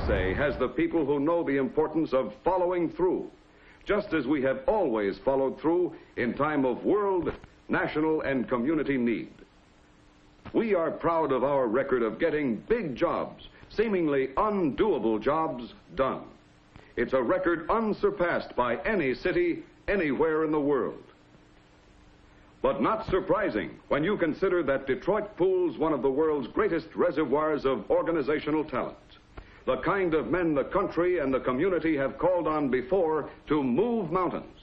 USA has the people who know the importance of following through, just as we have always followed through in time of world, national, and community need. We are proud of our record of getting big jobs, seemingly undoable jobs, done. It's a record unsurpassed by any city anywhere in the world. But not surprising when you consider that Detroit pools one of the world's greatest reservoirs of organizational talent. The kind of men the country and the community have called on before to move mountains,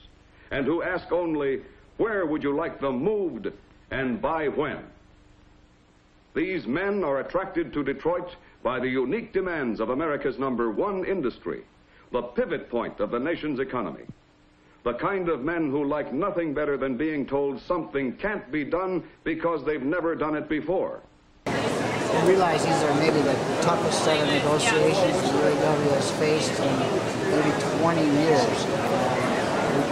and who ask only, where would you like them moved and by when? These men are attracted to Detroit by the unique demands of America's number one industry, the pivot point of the nation's economy. The kind of men who like nothing better than being told something can't be done because they've never done it before. I realize these are maybe the toughest set of negotiations the UAW has faced in maybe 20 years.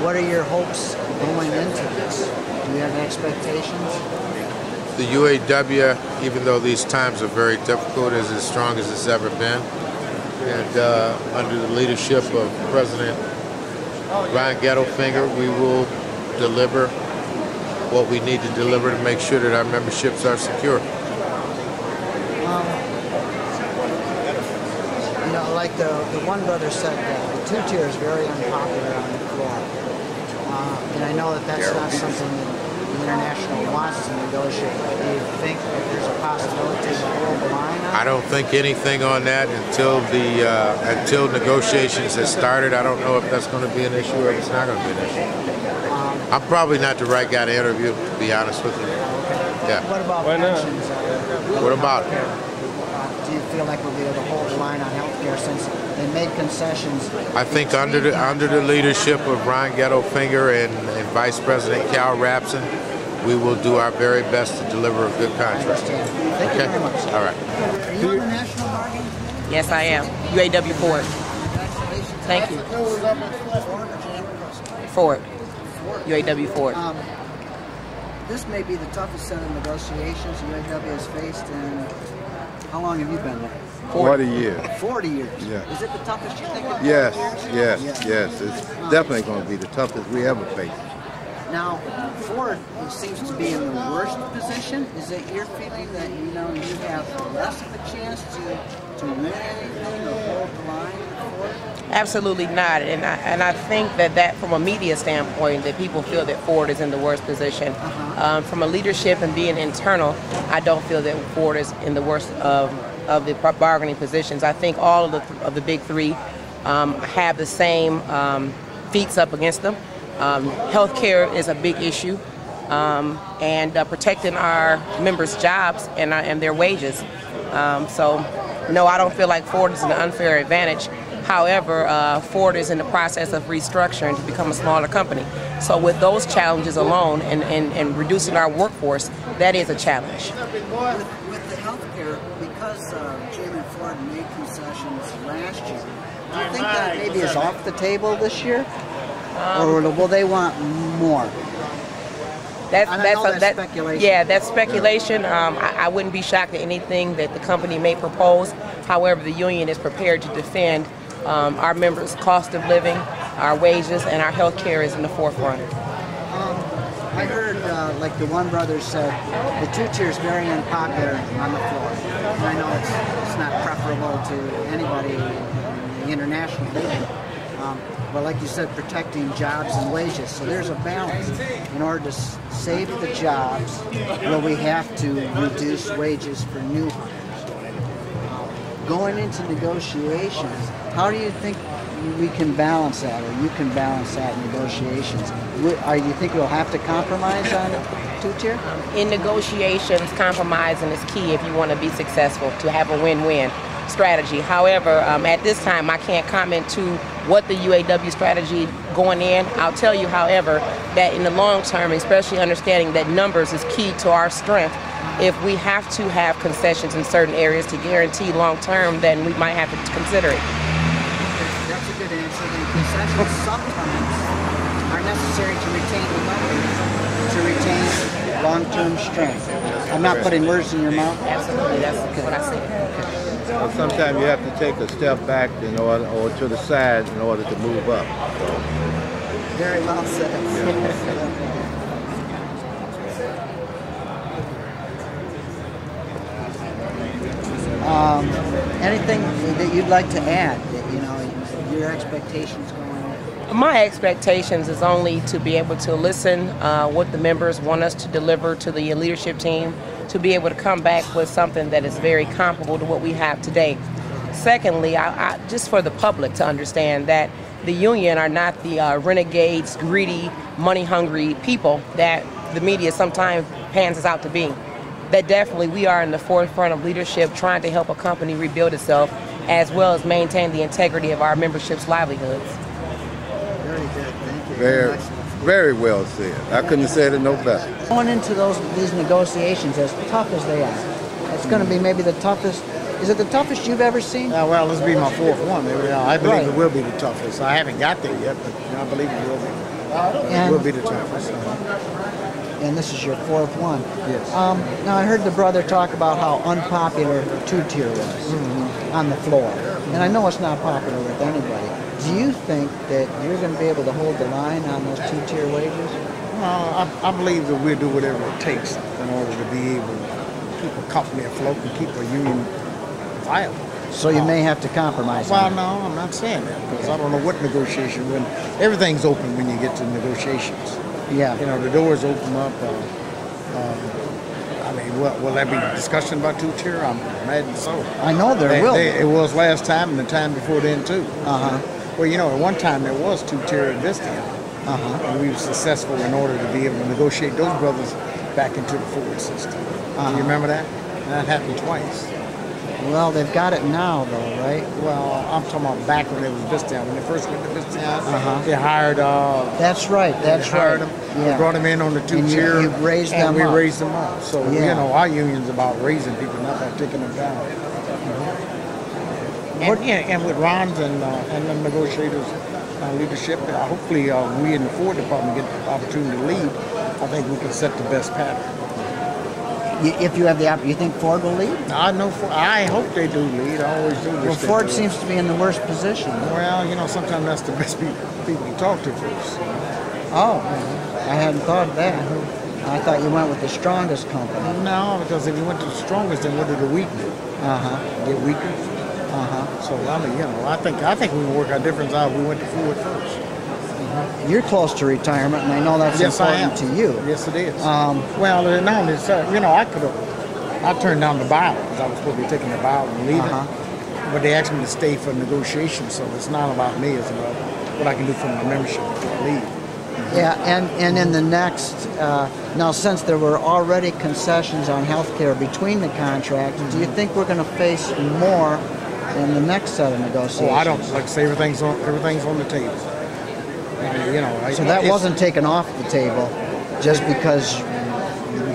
What are your hopes going into this? Do you have expectations? The UAW, even though these times are very difficult, is as strong as it's ever been. And uh, under the leadership of President Ron Gettelfinger, we will deliver what we need to deliver to make sure that our memberships are secure. Um, you know, like the, the one brother said, uh, the two-tier is very unpopular on the floor. Uh, and I know that that's not something that the International wants to negotiate. Do you think that there's a possibility to hold the line on? I don't think anything on that until the uh, until negotiations has started. I don't know if that's going to be an issue or if it's not going to be an issue. Um, I'm probably not the right guy to interview, to be honest with you. Yeah. What about Why pensions? What about it? Do you feel like we'll be able to hold the line on health care since they made concessions? I think under the under the leadership of Ron Gettelfinger and, and Vice President Cal Rapson, we will do our very best to deliver a good contract. Thank okay? you very much. All right. Are you on the national bargain? Yes, I am. UAW Ford. Thank you. Ford. UAW Ford. Um, this may be the toughest set of negotiations UAW has faced, and how long have you been there? 40 years. 40 years. Yeah. Is it the toughest you think? Yes, yes, yes, yes. It's definitely going to be the toughest we ever faced. Now, Ford seems to be in the worst position. Is it your feeling that you know you have less of a chance to to win anything or hold the line? Absolutely not, and I, and I think that that from a media standpoint, that people feel that Ford is in the worst position. Uh-huh. Um, from a leadership and being internal, I don't feel that Ford is in the worst of of the bargaining positions. I think all of the of the big three um, have the same um, feats up against them. Um, healthcare is a big issue, um, and uh, protecting our members' jobs and, uh, and their wages. Um, so, no, I don't feel like Ford is an unfair advantage. However, uh, Ford is in the process of restructuring to become a smaller company. So, with those challenges alone and, and, and reducing our workforce, that is a challenge. With, with the healthcare, because uh, Chairman Ford made concessions last year, do you think that maybe is off the table this year? Um, or will they want more? That's that's, a, that's speculation. Yeah, that's speculation. Um, I, I, wouldn't be shocked at anything that the company may propose. However, the union is prepared to defend um, our members' cost of living, our wages, and our health care is in the forefront. Um, I heard, uh, like the one brother said, the two tier is very unpopular on the floor. And I know it's, it's not preferable to anybody in the international. Um, but like you said, protecting jobs and wages. So there's a balance. In order to save the jobs, will we have to reduce wages for new Going into negotiations, how do you think we can balance that, or you can balance that in negotiations? Are you think we'll have to compromise on two-tier? In negotiations, compromising is key if you want to be successful, to have a win-win strategy. However, um, at this time, I can't comment to what the UAW strategy going in. I'll tell you, however, that in the long term, especially understanding that numbers is key to our strength, if we have to have concessions in certain areas to guarantee long term, then we might have to consider it. That's a good answer. The concessions sometimes are necessary to retain the numbers, to retain long-term strength. I'm not putting words in your mouth. Absolutely, that's what I say. Okay. But sometimes you have to take a step back in order, or to the side in order to move up. Very well said. Um, anything that you'd like to add? That you know, your expectations going. On. My expectations is only to be able to listen uh, what the members want us to deliver to the leadership team, to be able to come back with something that is very comparable to what we have today. Secondly, I, I, just for the public to understand that the union are not the uh, renegades, greedy, money-hungry people that the media sometimes pans us out to be. That definitely we are in the forefront of leadership trying to help a company rebuild itself as well as maintain the integrity of our membership's livelihoods. Very good. Thank you. Very, very well said. I couldn't have said it no better. Going into those these negotiations, as tough as they are, it's going to be maybe the toughest. Is it the toughest you've ever seen? Uh, well, this will be my fourth one. I believe Right. it will be the toughest. I haven't got there yet, but I believe it will be. It And- will be the toughest. And this is your fourth one. Yes. Um, now I heard the brother talk about how unpopular two-tier was Mm-hmm. on the floor, and I know it's not popular with anybody. Do you think that you're going to be able to hold the line on those two-tier wages? Uh, I, I believe that we'll do whatever it takes in order to be able to keep a company afloat and keep a union viable. So you may have to compromise. Well, no, I'm not saying that because I don't know what negotiation. When everything's open when you get to negotiations. Yeah. You know, the doors open up. Uh, um, I mean, will, will there be discussion about two-tier? I'm imagine so. I know there They- will. they- it was last time and the time before then too. Uh huh. Well, you know, at one time there was two-tier at Visteon, Uh huh. and we were successful in order to be able to negotiate those brothers back into the Ford system. Do Uh-huh. you remember that? That happened twice. Well, they've got it now, though, right? Well, I'm talking about back when it was Visteon. When they first went to Visteon, Uh-huh. they hired. Uh, That's right. That's they hired right. them. We Yeah. brought them in on the And two-tier. you raised and them we up. raised them up. So Yeah. you know, our union's about raising people, not about taking them down. And, yeah, and with Ron's and uh, and the negotiators' uh, leadership, uh, hopefully uh, we in the Ford department get the opportunity to lead. I think we can set the best pattern. If you have the, opp- you think Ford will lead? I know. For, I hope they do lead. I always do. Well, Ford seems to be in the worst position. Well, you know, sometimes that's the best people, to talk to first. Oh, I hadn't thought of that. I thought you went with the strongest company. No, because if you went to the strongest, then what did the weak do? Uh huh. Get weaker. Uh huh. So I mean, you know, I think I think we can work our difference out. if We went to Ford first. You're close to retirement, and I know that's yes, important to you. Yes, it is. Um, well, no, it's, uh, you know, I could have. I turned down the buyout because I was supposed to be taking the buyout and leaving. Uh-huh. But they asked me to stay for negotiations, so it's not about me. It's about what I can do for my membership before I leave. Yeah, and, and in the next, uh, now since there were already concessions on health care between the contracts, do you think we're going to face more in the next set of negotiations? Oh, I don't like to say everything's on everything's on the table. You know, So that wasn't taken off the table just because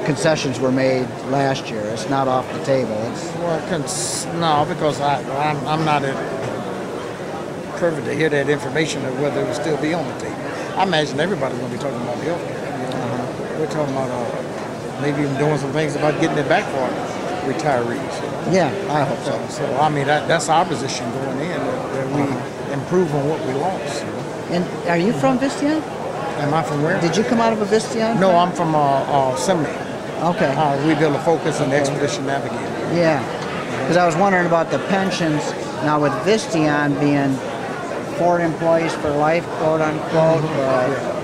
concessions were made last year. It's not off the table. It's, Well, cons- no, because I, I'm, I'm not privy to hear that information of whether it would still be on the table. I imagine everybody's going to be talking about health care. You know? Uh-huh. We're talking about uh, maybe even doing some things about getting it back for retirees. yeah, I hope so. So, so I mean, that, that's our position going in, that, that we Uh-huh. improve on what we lost. And are you from Visteon? Am I from where? Did you come out of a Visteon? No, I'm from uh, uh, Seminary. Okay. Uh, we build a focus on expedition navigator. Yeah, because I was wondering about the pensions. Now with Visteon being Ford employees for life, quote unquote, uh,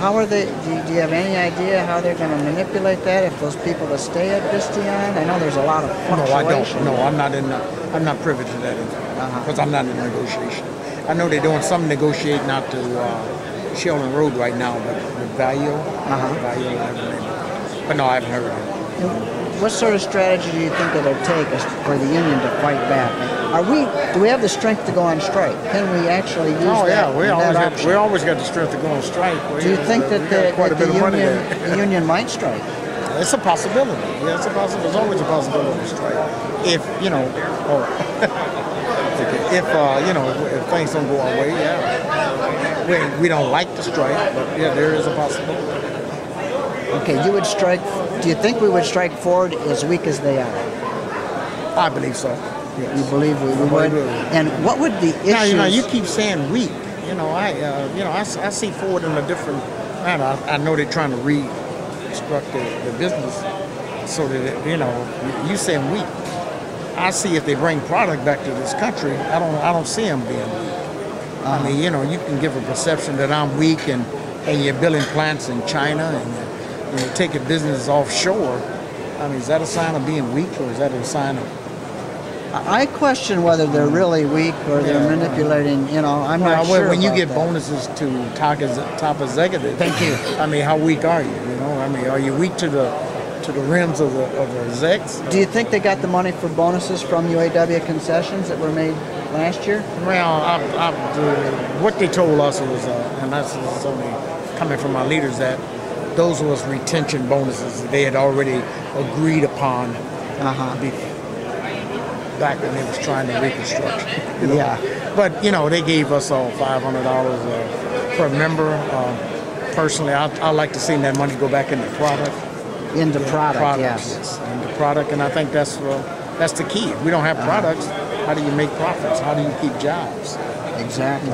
how are they? Do you, do you have any idea how they're going to manipulate that? If those people that stay at Visteon, I know there's a lot of No, I don't. No, I'm not in. The, I'm not privy to that Uh-huh. because I'm not in negotiation. I know they're doing some negotiating out to uh, Sheldon Road right now, but with Value, Uh-huh. Value, I haven't. But no, I haven't heard of it. What sort of strategy do you think it'll take for the union to fight back? Are we? Do we have the strength to go on strike? Can we actually use Oh that, yeah, we that always got, we always got the strength to go on strike. We- do you think we that the, that the bit of money union, the union might strike? It's a possibility. Yeah, it's a possibility. There's always a possibility of a strike. If you know, or if uh, you know, if, if things don't go our way, yeah. We, we don't like the strike, but yeah, there is a possibility. Okay, you would strike. Do you think we would strike Ford as weak as they are? I believe so. Yes. You believe we, we would? believe. And what would the issues? Now, you know, you keep saying weak. You know, I, uh, you know, I, I see Ford in a different manner. I, I know they're trying to reconstruct the, the business so that, it, you know, you, you saying weak. I see if they bring product back to this country, I don't, I don't see them being weak. I mean, you know, you can give a perception that I'm weak and, and you're building plants in China and you're, you're taking business offshore. I mean, is that a sign of being weak or is that a sign of I question whether they're really weak or they're Yeah. manipulating. You know, I'm Well, not when- sure. when you get that. bonuses to top, top executives. Thank you. I mean, how weak are you? You know, I mean, are you weak to the to the rims of the of the execs? Do you think they got the money for bonuses from UAW concessions that were made last year? Well, I, I, the, what they told us was, uh, and that's only coming from our leaders, that those was retention bonuses that they had already agreed upon Uh huh. be- back when they was trying to reconstruct. you know. Yeah. But you know, they gave us all five hundred dollars uh, per member. Uh, personally, I, I like to see that money go back into product. Into product, products, yes. into product, and I think that's uh, that's the key. If we don't have products, how do you make profits? How do you keep jobs? Exactly.